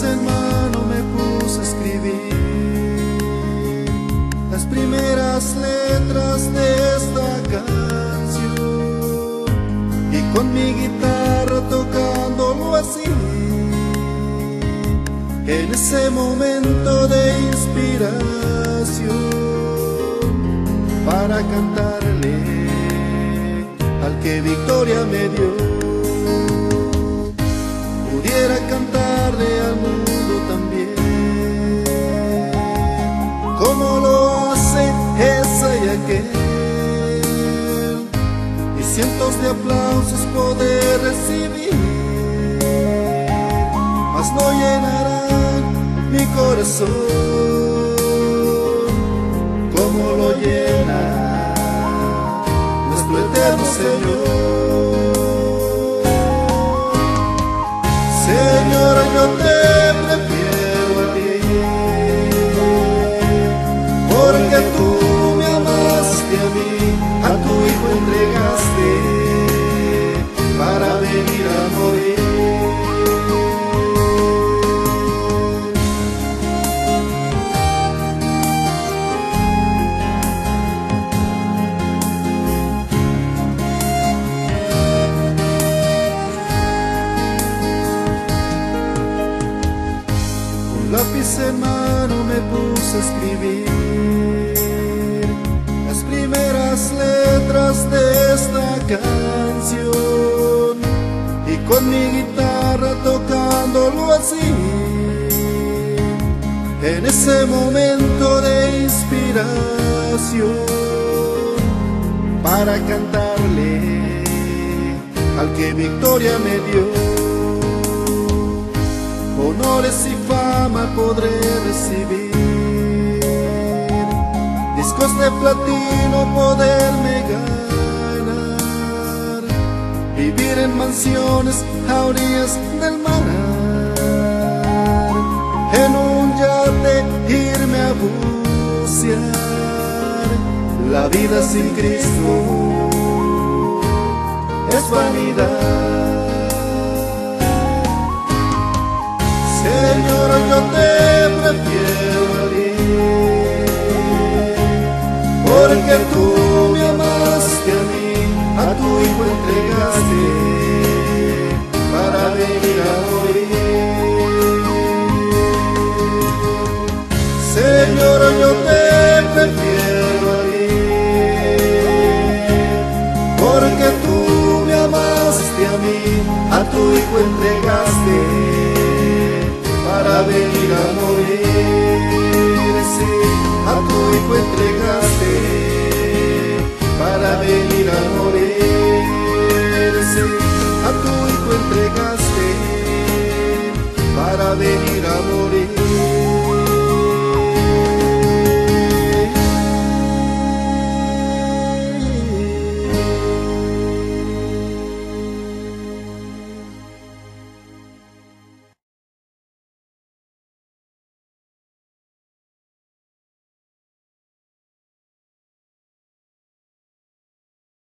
en mano me puse a escribir las primeras letras de esta canción. Y con mi guitarra tocándolo así en ese momento de inspiración para cantarle al que victoria me dio y cientos de aplausos poder recibir, mas no llenarán mi corazón como lo llena nuestro eterno. Señor, escribir las primeras letras de esta canción. Y con mi guitarra tocándolo así en ese momento de inspiración para cantarle al que victoria me dio. Honores y fama podré recibir, discos de platino poderme ganar, vivir en mansiones a orillas del mar, en un yate irme a bucear, la vida sin Cristo es vanidad. Porque tú me amaste a mí, a tu Hijo entregaste para venir a morir. Señor, yo te prefiero a ti, porque tú me amaste a mí, a tu Hijo entregaste para venir a morir,